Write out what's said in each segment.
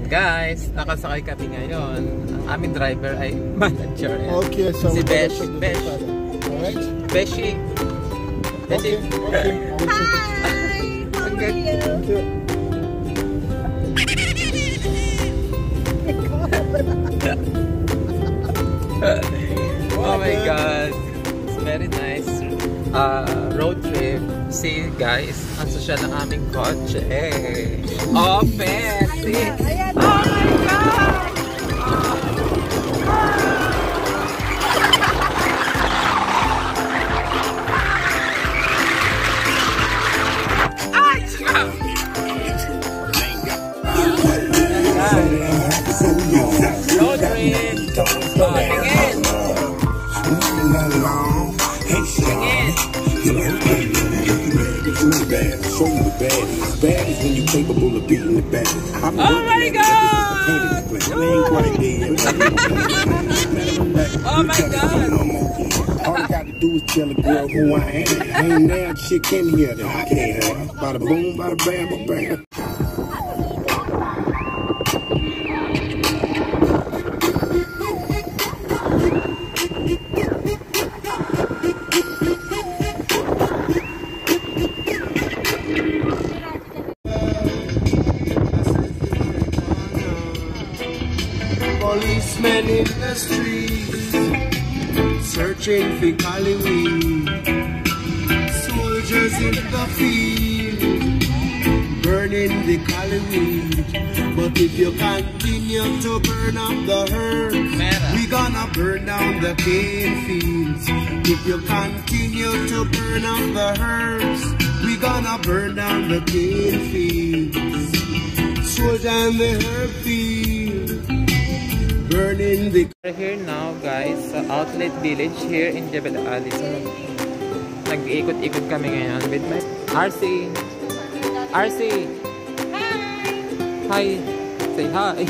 Ayan guys, nakasakay kami ngayon. Ang aming driver ay manager. Okay, so Si Besh, Besh. Alright? Beshi. Beshi. Okay, okay. I will check it. How are you? Thank you. Oh my god. It's very nice uh, road. See guys, ang social ng aming kotse. Oh, See? Ayan. Oh my god! Ay! Road trip! Oh, you the baddest. Bad is when you capable of beating the baddest. Oh I'm Oh my god! Oh my god! All I got to do is tell a girl who I am. Ain't now chick in here that I can't have. Bada boom, bada bam, bada bam. Policemen in the streets, searching for Hollywood. Soldiers in the field, burning the Hollywood. But if you continue to burn up the Mera. we gonna burn down the cane fields. If you continue to burn up the earth, we gonna burn down the cane fields. Soldier in the herb field, burning the We're here now guys sa Outlet Village here in Jebel Ali. So, nag-iikot-ikot kami ngayon with my RC. RC! Hi! Say hi!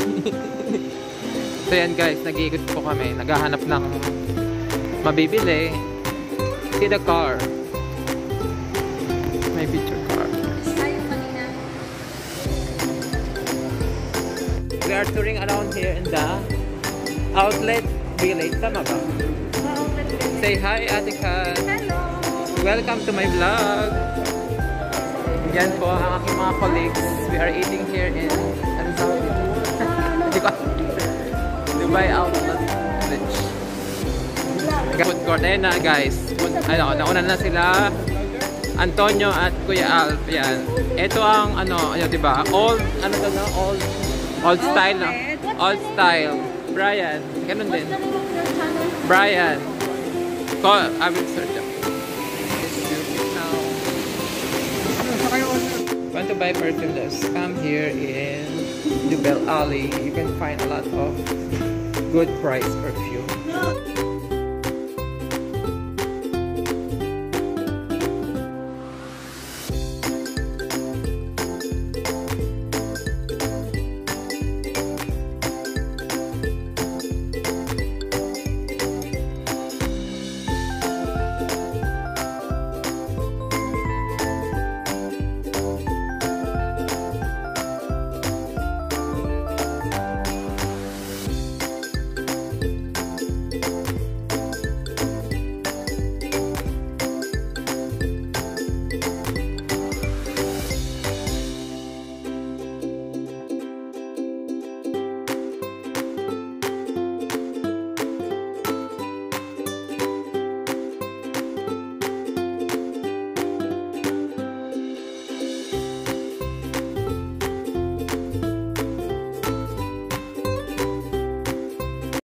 so yan guys, nag-iikot po kami. Naghahanap ng mabibili. See the car. May picture car. We are touring around here in the Outlet Village. Tama ba? Say hi, Ate Kat. Hello. Welcome to my vlog. Yan po ang aking mga colleagues. We are eating here in ano ko Dubai Outlet Village. Food court. Ayan na guys. Food, ano, nauna na sila. Antonio at Kuya Alf. Yan. Ito ang ano, ano 'di ba? Old ano to no? Old old style na. Old style. Brian. Ganun din. Brian. Call, I will search up. Want to buy perfume? Just come here in Jebel Ali. You can find a lot of good price perfume.